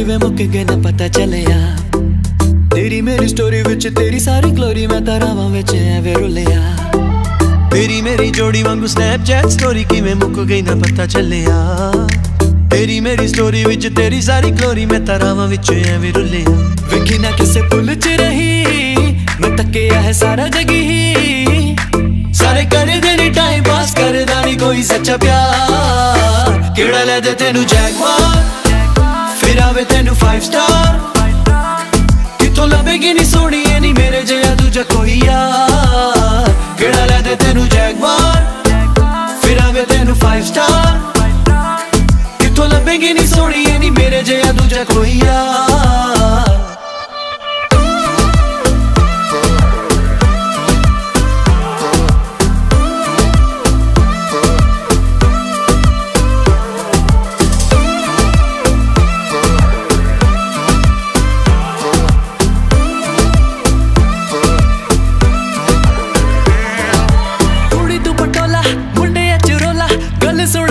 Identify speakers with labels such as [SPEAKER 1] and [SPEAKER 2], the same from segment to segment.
[SPEAKER 1] ਕਿਵੇਂ ਮੁੱਕ ਗਏ ਨਾ ਪਤਾ ਚੱਲਿਆ। ਤੇਰੀ ਮੇਰੀ ਸਟੋਰੀ ਵਿੱਚ ਤੇਰੀ ਸਾਰੀ ਗਲੋਰੀ ਮੈਂ ਤਾਰਾਵਾਂ ਵਿੱਚ ਐਵੇਂ ਰੁਲਿਆ।
[SPEAKER 2] ਤੇਰੀ ਮੇਰੀ ਜੋੜੀ ਵਾਂਗੂ ਸਨੈਪਚੈਟ ਸਟੋਰੀ ਕਿਵੇਂ ਮੁੱਕ ਗਈ ਨਾ ਪਤਾ ਚੱਲਿਆ। ਤੇਰੀ ਮੇਰੀ ਸਟੋਰੀ ਵਿੱਚ ਤੇਰੀ ਸਾਰੀ ਗਲੋਰੀ ਮੈਂ ਤਾਰਾਵਾਂ ਵਿੱਚ ਐਵੇਂ ਰੁਲਿਆ।
[SPEAKER 1] ਵੇਖੀ ਨਾ ਕਿਸੇ ਪੁੱਲ 'ਚ ਰਹੀ, ਮੈਂ ਤੱਕਿਆ ਹੈ ਸਾਰਾ ਜਗੀ। ਸਾਰੇ ਕਰਦੇ ਨੇ ਟਾਈਮ ਪਾਸ ਕਰਦਾ ਨਹੀਂ ਕੋਈ ਸੱਚਾ ਪਿਆਰ। ਕਿਹੜਾ ਲੈ ਦੇ ਤੈਨੂੰ ਜੈਗਵਾਰ ਫਿਰ ਆਵੇ ਤੈਨੂੰ 5 ਸਟਾਰ ਕਿਥੋਂ ਲੱਭੇਗੀ ਨਹੀਂ ਸੋਹਣੀ ਐ ਨਹੀਂ ਮੇਰੇ ਜਿਹਾ ਦੂਜਾ ਕੋਈ ਯਾਰ।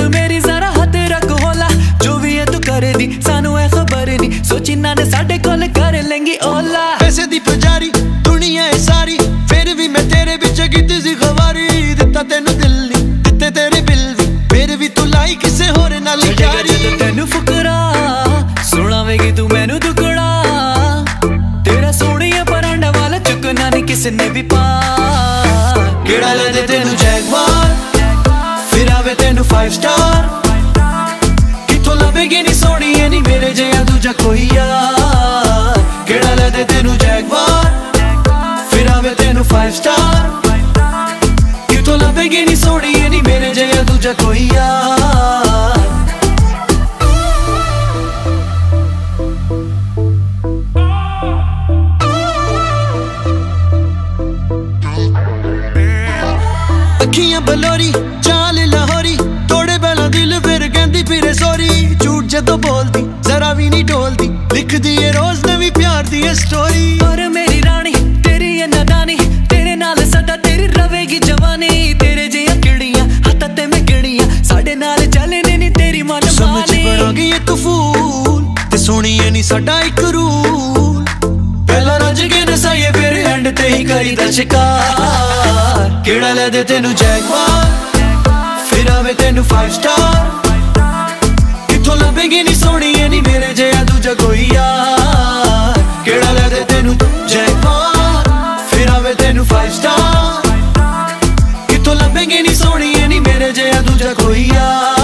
[SPEAKER 1] ਮੇਰੀ ਜ਼ਰਾ ਹੱਥ ਰੱਖ ਹੋਲਾ ਜੋ ਵੀ ਐ ਤੂੰ ਕਰਦੀ ਸਾਨੂੰ ਐ ਖਬਰ ਨਹੀਂ। ਸੋਚੀ ਨਾ ਨੇ ਸਾਡੇ ਕੋਲ ਕਰ ਲੈਂਗੀ ਓਲਾ।
[SPEAKER 2] ਪੈਸੇ ਦੀ ਪੁਜਾਰੀ ਦੁਨੀਆ ਹੈ ਸਾਰੀ ਫਿਰ ਵੀ ਮੈਂ ਤੇਰੇ ਵਿੱਚ ਕੀਤੀ ਸੀ ਖਵਾਰੀ। ਦਿੱਤਾ ਤੈਨੂੰ ਦਿਲ ਨਹੀਂ ਦਿੱਤੇ ਤੇਰੇ ਬਿੱਲ ਵੀ। ਫਿਰ ਵੀ ਤੂੰ ਲਾਈ ਕਿਸੇ ਹੋਰ ਨਾਲ ਯਾਰੀ
[SPEAKER 1] ਜਦੋਂ ਤੈਨੂੰ ਫੁਕਰਾ ਸੁਣਾਵੇਂਗੀ ਤੂੰ ਮੈਨੂੰ ਦੁਕੜਾ ਤੇਰਾ ਸੋਹਣੀਆ ਪਰਾਂਡਾ ਵਾਲਾ ਚੁੱਕਣਾ ਨਹੀਂ ਕਿਸੇ ਨੇ ਵੀ ਪਾ। ਕਿਹੜਾ ਲੈ ਦੇ ਤੈਨੂੰ ਜੈਗਵਾਰ ਫਿਰ ਤੈਨੂੰ 5 ਸਟਾਰ ਕਿਥੋਂ ਲੱਭੇਗੀ ਨੀ ਸੋਹਣੀ ਐ ਮੇਰੇ ਜਿਹਾ ਦੂਜਾ ਕੋਈ ਯਾਰ। ਕਿਹੜਾ ਲੈ ਦੇ ਤੈਨੂੰ ਜੈਗਵਾਰ ਫਿਰ ਆਵੇ ਤੈਨੂੰ 5 ਸਟਾਰ ਕਿੱਥੋਂ ਲੱਭੇਗੀ ਨੀ ਸੋਹਣੀ ਐ ਮੇਰੇ ਜਿਹਾ ਦੂਜਾ ਕੋਈ ਯਾਰ।
[SPEAKER 2] ਅੱਖੀਆਂ ਬਲੋਰੀ ਚਾਲ ਲਾਹੌਰੀ ਤੋੜੇ ਬੈਲਾਂ ਦਿਲ ਫਿਰ ਕਹਿੰਦੀ ਫਿਰੇ ਸੋਰੀ ਝੂਠ ਜਦੋਂ ਬੋਲਦੀ ਜ਼ਰਾ ਵੀ ਨਹੀਂ ਢੋਲਦੀ ਲਿਖਦੀ ਏ ਰੋਜ਼ ਨਵੀਂ ਪਿਆਰ ਦੀ ਏ ਸਟੋਰੀ
[SPEAKER 1] ਪਰ ਮੇਰੀ ਰਾਣੀ ਤੇਰੀ ਇਹ ਨਦਾਨੀ ਤੇਰੇ ਨਾਲ ਸਦਾ ਤੇਰੀ ਰਵੇਗੀ ਜਵਾਨੀ ਤੇਰੇ ਜਿਹੀਆਂ ਕਿੜੀਆਂ ਹੱਥਾਂ ਤੇ ਮੈਂ ਗਿਣੀਆਂ ਸਾਡੇ ਨਾਲ ਚੱਲਣੇ ਨਹੀਂ ਤੇਰੀ ਮਨ
[SPEAKER 2] ਸਮਝ
[SPEAKER 1] ਮਾਨੀ
[SPEAKER 2] ਬਣਾਂਗੇ ਇੱਕ ਫੂਲ ਤੇ ਸੋਹਣੀਏ ਨਹੀਂ ਸਾਡਾ ਇੱਕ ਰੂਲ।
[SPEAKER 1] ਹੀ ਕਰੀਦਾ ਸ਼ਿਕਾਰ। ਕਿਹੜਾ ਲੈ ਦੇ ਤੈਨੂੰ ਜੈਗਵਾਰ ਫਿਰ ਆਵੇ ਤੈਨੂੰ 5 ਸਟਾਰ ਕਿੱਥੋਂ ਲੱਭੇਗੀ ਨਹੀਂ ਸੋਹਣੀ ਐ ਨਹੀਂ ਮੇਰੇ ਜਿਹਾ ਦੂਜਾ ਕੋਈ ਯਾਰ। ਕਿਹੜਾ ਲੈ ਦੇ ਤੈਨੂੰ ਜੈਗਵਾਰ ਫਿਰ ਆਵੇ ਤੈਨੂੰ 5 ਸਟਾਰ ਕਿੱਥੋਂ ਲੱਭੇਗੀ ਨਹੀਂ ਸੋਹਣੀ ਐ ਨਹੀਂ ਮੇਰੇ ਜਿਹਾ ਦੂਜਾ ਕੋਈ ਯਾਰ।